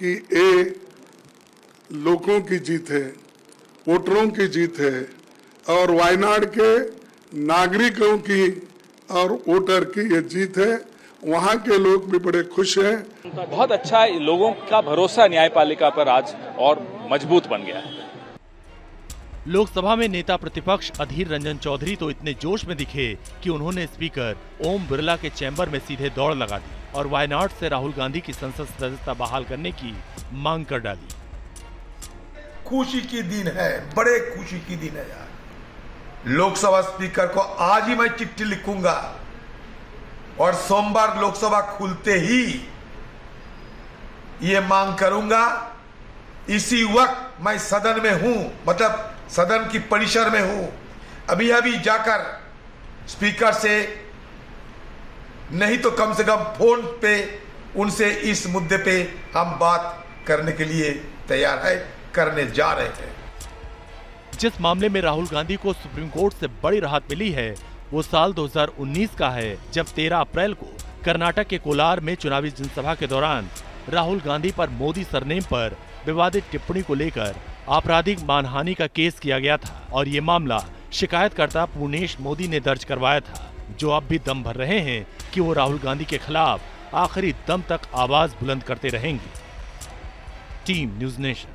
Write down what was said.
कि ये लोगों की जीत है वोटरों की जीत है और वायनाड के नागरिकों की और वोटर की ये जीत है। वहाँ के लोग भी बड़े खुश हैं। बहुत अच्छा है लोगों का भरोसा न्यायपालिका पर आज और मज़बूत बन गया है। लोकसभा में नेता प्रतिपक्ष अधीर रंजन चौधरी तो इतने जोश में दिखे कि उन्होंने स्पीकर ओम बिरला के चैम्बर में सीधे दौड़ लगा दी। और वायनाड से राहुल गांधी की संसद सदस्यता बहाल करने की मांग कर डाली। खुशी की दिन है, बड़े खुशी की दिन है यार। लोकसभा स्पीकर को आज ही मैं चिट्ठी लिखूँगा और सोमवार लोकसभा खुलते ही ये मांग करूँगा, इसी वक्त मैं सदन में हूँ मतलब सदन की परिसर में हूँ। अभी अभी जाकर स्पीकर से नहीं तो कम से कम फ़ोन पे, उनसे इस मुद्दे पे हम बात करने के लिए तैयार है, करने जा रहे हैं। जिस मामले में राहुल गांधी को सुप्रीम कोर्ट से बड़ी राहत मिली है, वो साल 2019 का है, जब 13 अप्रैल को कर्नाटक के कोलार में चुनावी जनसभा के दौरान राहुल गांधी पर मोदी सरनेम पर विवादित टिप्पणी को लेकर आपराधिक मानहानि का केस किया गया था और ये मामला शिकायतकर्ता पूर्णेश मोदी ने दर्ज करवाया था, जो अब भी दम भर रहे हैं। कि वो राहुल गांधी के खिलाफ आखिरी दम तक आवाज़ बुलंद करते रहेंगी। Team News Nation.